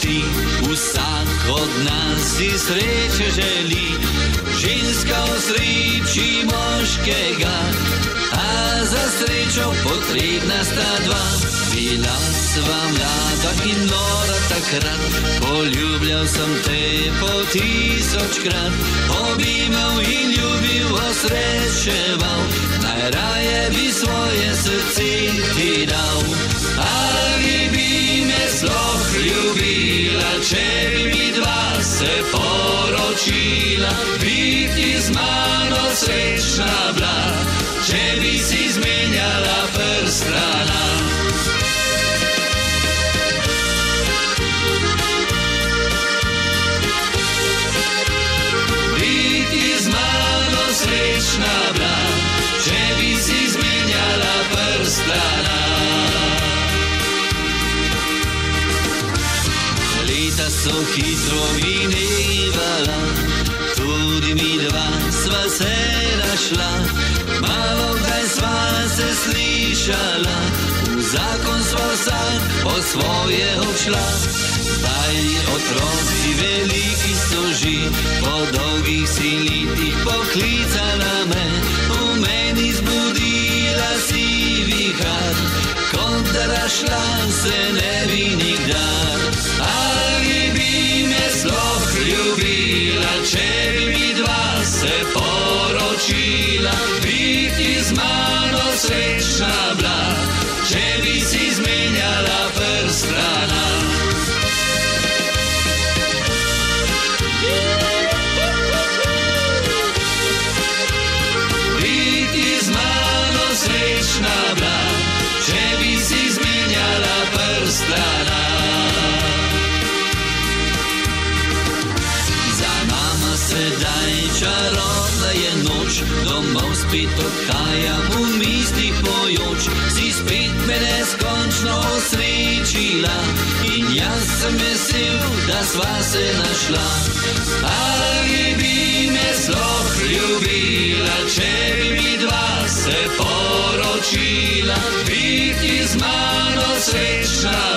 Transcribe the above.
ti, vsak od nas si sreče želi. Ženska osreči moškega, a za srečo potrebna sta dva. Bila sva mlada in nora takrat, poljubljal sem te po tisočkrat, objimal in ljubil, osrečeval, najraje bi svoje srce če bi dva se poročila, biti z mano srečna bila, če bi si izmenjala prstana. Biti z mano srečna bila, če bi si izmenjala prstana. So hitro minevala, tudi mi dva sva se našla. Malo kdaj sva se slišala, v zakon sva vsak po svoje odšla. Zdaj otroci veliki so že, po dolgih silitih poklicala me, v meni zbudila si vihar, kot da rašla se ne bi nikdar. Poročila, biti z mano srečna bila, če bi si izmenjala prstana. Biti z mano srečna bila, če bi si izmenjala prstana. Za nama sedaj se je noč, domov spet odhajam v mislih pojoč, si spet me neskončno osrečila in jaz sem vesel, da sva se našla. Ali bi me zloh ljubila, če bi mi dva se poročila, biti z mano srečna.